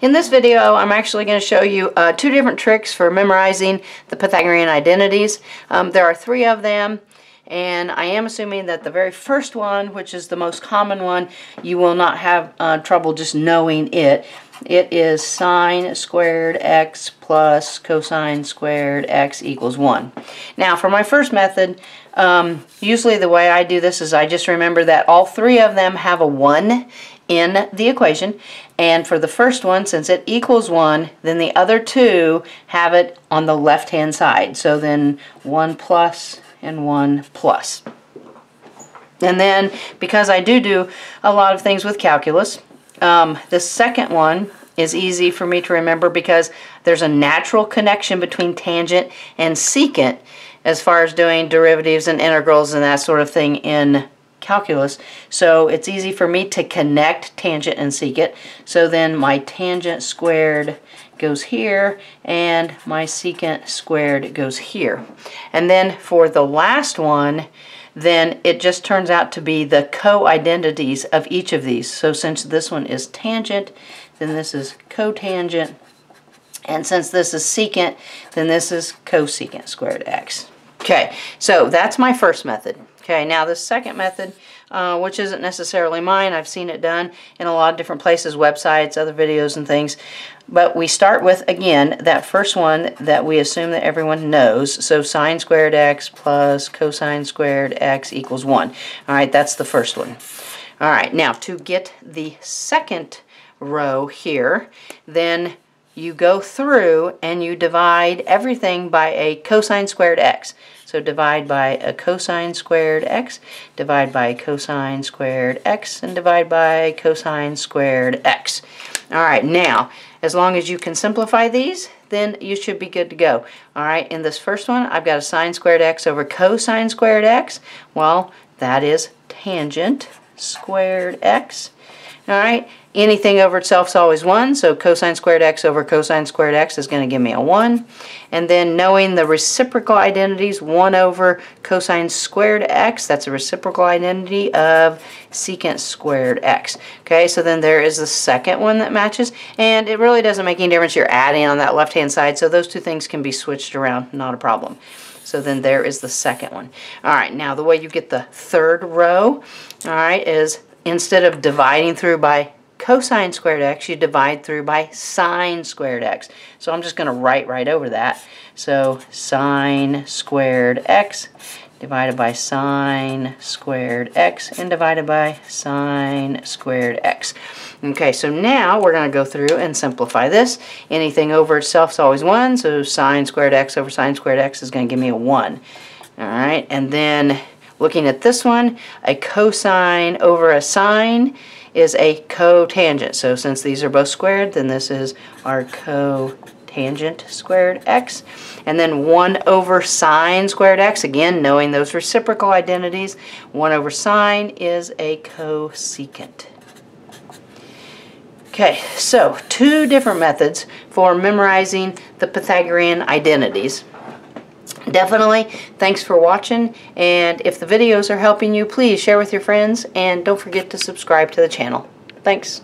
In this video, I'm actually going to show you uh, two different tricks for memorizing the Pythagorean identities. Um, there are three of them, and I am assuming that the very first one, which is the most common one, you will not have uh, trouble just knowing it. It is sine squared x plus cosine squared x equals 1. Now, for my first method, um, usually the way I do this is I just remember that all three of them have a 1 in the equation. And for the first one, since it equals 1, then the other two have it on the left-hand side. So then 1 plus and 1 plus. And then, because I do do a lot of things with calculus, um, the second one is easy for me to remember because there's a natural connection between tangent and secant as far as doing derivatives and integrals and that sort of thing in calculus. So it's easy for me to connect tangent and secant. So then my tangent squared goes here and my secant squared goes here. And then for the last one, then it just turns out to be the co-identities of each of these. So since this one is tangent, then this is cotangent, and since this is secant, then this is cosecant squared x. Okay, so that's my first method. Okay, now the second method, uh, which isn't necessarily mine, I've seen it done in a lot of different places, websites, other videos and things. But we start with, again, that first one that we assume that everyone knows. So sine squared x plus cosine squared x equals 1. All right, that's the first one. All right, now to get the second row here, then you go through and you divide everything by a cosine squared x. So divide by a cosine squared x, divide by cosine squared x, and divide by cosine squared x. All right, now, as long as you can simplify these, then you should be good to go. All right, in this first one, I've got a sine squared x over cosine squared x. Well, that is tangent squared x. All right, anything over itself is always 1, so cosine squared x over cosine squared x is going to give me a 1. And then knowing the reciprocal identities, 1 over cosine squared x, that's a reciprocal identity of secant squared x. Okay, so then there is the second one that matches, and it really doesn't make any difference. You're adding on that left-hand side, so those two things can be switched around, not a problem. So then there is the second one. All right, now the way you get the third row, all right, is instead of dividing through by cosine squared x, you divide through by sine squared x. So I'm just going to write right over that. So sine squared x divided by sine squared x and divided by sine squared x. Okay, so now we're going to go through and simplify this. Anything over itself is always 1, so sine squared x over sine squared x is going to give me a 1. Alright, and then Looking at this one, a cosine over a sine is a cotangent. So since these are both squared, then this is our cotangent squared x. And then 1 over sine squared x, again, knowing those reciprocal identities, 1 over sine is a cosecant. Okay, so two different methods for memorizing the Pythagorean identities definitely. Thanks for watching. And if the videos are helping you please share with your friends. And don't forget to subscribe to the channel. Thanks